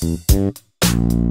Mm-hmm.